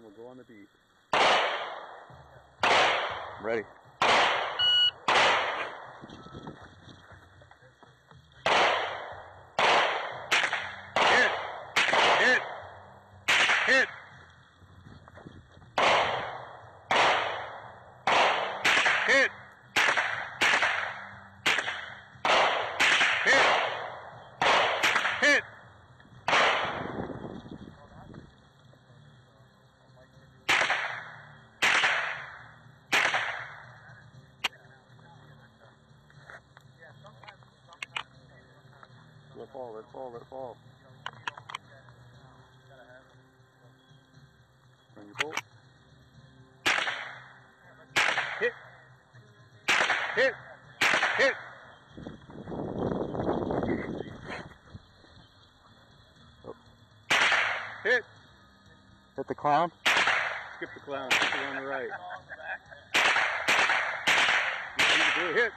then we'll go on the beat. Ready. Hit! Hit! Hit! Hit! Hit! Hit! It fall, let it fall, let it fall. Bring your bolt. Hit! Hit! Hit! Hit! Hit the clown. Skip the clown, keep it on the right. Hit.